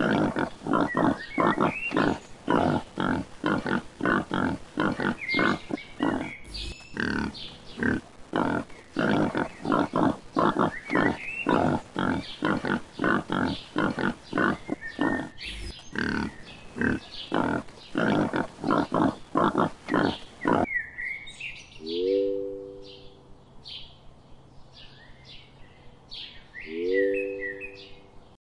All right.